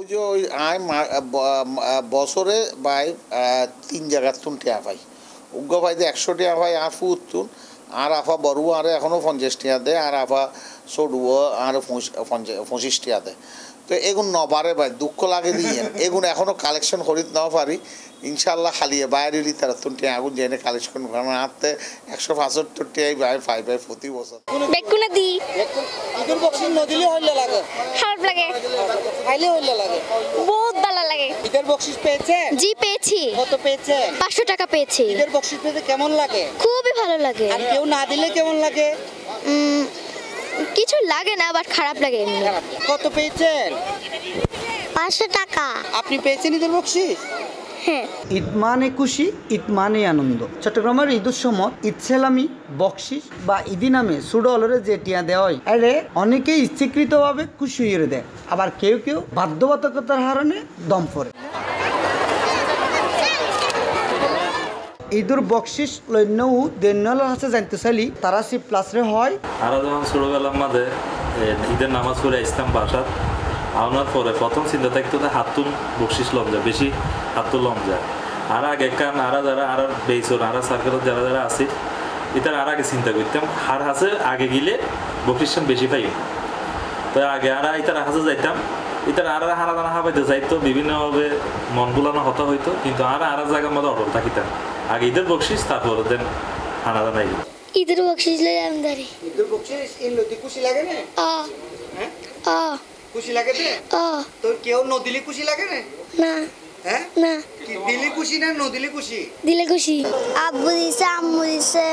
ওই যে ওই আয় মা- বছরে বাই তিন জায়গার তুন টিয়া পাই উগ্র ভাই পাইতে একশো টিয়া পাই আর ফুতুন আর আফা বড়ু আর এখনও পঞ্চাশ টিয়া দেয়। আর আফা সডুও আর পঁচিশ টিয়া দেয়। তো এগুন নবারে ভাই দুঃখ লাগে দিয়ে এগুন এখনও কালেকশন করিত না পারি। ইনশাল্লাহ খালিয়ে বাইরে তারা তুন টিয়া আগুন জেনে কালেকশন করার হাতে একশো পঁচাত্তর টিয়াই বাই ফাইভ বাই প্রতি বছর। দি। হইলে লাগে। খাইলে হইলে লাগে। বহুত ভালো লাগে। ঈদের বক্সিস পেয়েছেন জি পেয়েছি। কত পেয়েছে? পাঁচশো টাকা পেয়েছি। ঈদের পেতে কেমন লাগে? খুবই ভালো লাগে। আর কেউ না দিলে কেমন লাগে? কিছু লাগে না বাট খারাপ লাগে কত পেয়েছেন? পাঁচশো টাকা। আপনি পেয়েছেন ঈদের বক্সিস হ্যাঁ। ঈদ মানে খুশি ঈদ মানে আনন্দ। চট্টগ্রামের ঈদের সময় ঈদ সেলামি বকশিস বা ঈদি নামে সুডলরে যে টিয়া দেওয়া হয় আরে অনেকেই ইচ্ছাকৃতভাবে খুশি হয়ে দেয়। আবার কেউ কেউ বাধ্যবাধকতার হারণে দম পড়ে। ঈদুর বকশিস লৈন্যউ দেন্নল হাসে জানতে চাইলি তারা সি প্লাসরে হয়। আমরা যখন ছোটবেলার মাঝে ঈদের নামাজ পড়ে আসতাম বাসাত আনার পরে প্রথম চিন্তা থাকতো যে হাতুন বকশিস লম যায় বেশি হাতুন লম যায়। আর আগে কান আরা যারা আর বেইছর আর সার্কেলত যারা যারা আছে এটার আর আগে চিন্তা করতাম হার হাসে আগে গেলে বকশিস বেশি পাই তো আগে আর ইতার হাসে যাইতাম ইতার আর হারা দানা হাবাইতে যাইতো বিভিন্নভাবে মন বুলানো হতো হইতো কিন্তু আর আর জায়গার মধ্যে অটল থাকিতাম। আগে ঈদের বকশিস তারপর দেন হানা দানা ঈদের বকশিস লই আমদারি ঈদের বক্সিস এই নদী খুশি লাগে না? হ্যাঁ? খুশি লাগে আ তোর কেউ নদিলে খুশি লাগে না না। হ্যাঁ? না। কি দিলে খুশি না নদিলে খুশি? দিলে খুশি। আব্বু দিছে আম্মু দিছে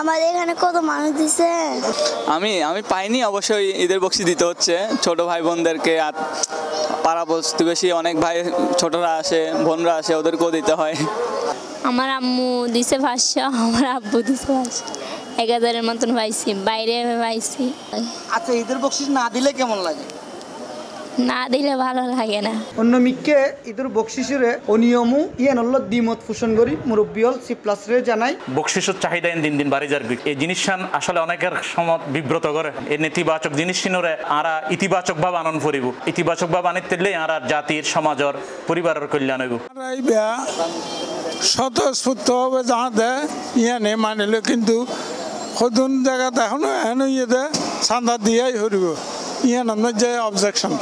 আমাদের এখানে কত মানুষ দিছে। আমি আমি পাইনি অবশ্যই ঈদের বক্সি দিতে হচ্ছে। ছোট ভাই বোনদেরকে আর পাড়া প্রতিবেশী অনেক ভাই ছোটরা আসে বোনরা আসে ওদেরকেও দিতে হয়। আমার আম্মু দিছে পাঁচশো আমার আব্বু দিছে পাঁচশো। এক হাজারের মতন পাইছি বাইরে পাইছি। আচ্ছা ঈদের বক্সিস না দিলে কেমন লাগে? না দিলে ভালো লাগে না। অন্য মিককে ঈদুর বকশিসরে অনিয়মু ইয়ান হল দ্বিমত পোষণ করি মুরব্বিয়ল সি প্লাসরে জানাই। বকশিসের চাহিদা দিন দিন বাড়ি যার এই জিনিসখান আসলে অনেকের সময় বিব্রত করে। এই নেতিবাচক জিনিস সিনরে আরা ইতিবাচক ভাবে আনন্দ করিব ইতিবাচক ভাবে আনিত তেলে আর জাতির সমাজের পরিবারের কল্যাণ হইব। রাইবা স্বতঃস্ফূর্তভাবে যাহাতে ইয়ানে মানিলে কিন্তু সদুন জায়গাত এখনও এখনও ইয়েতে চান্দা দিয়াই হরিব ইয়ান যে অবজেকশন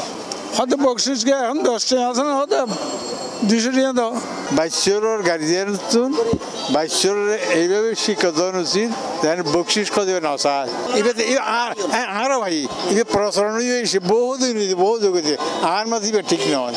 হয়তো বকশিসকে এখন দশ টাকা আছে না হয়তো দুশো টাকা দাও বাইশ্বরের গার্জিয়ান তুন বাইশ্বরের এইভাবে শিক্ষা দেওয়া উচিত যেন বকশিস কদিও না চায় এবার আরও ভাই এবার প্রচলন বহুদিন হয়েছে বহু যোগ আর মাঝে ঠিক নয়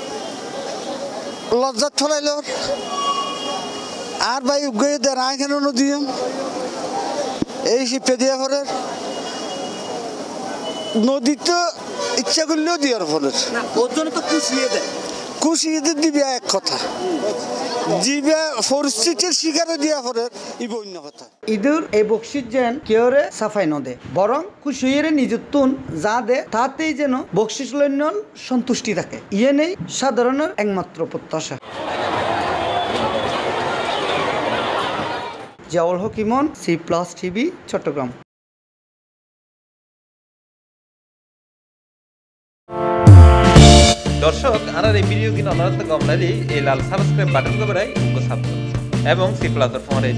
লজ্জাত ছড়াইল। আর ভাই উগয়ে দেয় না কেন নদীম এই শিপে দিয়া নদী নদীতে ইচ্ছা করলেও দিয়ার ফলের। তো খুশিয়ে দেয়। কুশিয়ে দিবি এক কথা। জিবে পরিস্থিতির শিকারে দিয়া ফলের ই অন্য কথা। ঈদুর এই বকশিস যেন কেউরে সাফাই নদে বরং খুশিয়েরে নিজুত্তুন যা দে তাতেই যেন বকশিস সন্তুষ্টি থাকে। ইয়ে নেই সাধারণের একমাত্র প্রত্যাশা। Jawal Haque Emon C plus TV Chattogram. দর্শক আর এই ভিডিও কিনা অনারত গমলালি এই লাল সাবস্ক্রাইব বাটন করে উঙ্গ সাবস্ক্রাইব এবং সি প্লাস ফোন এই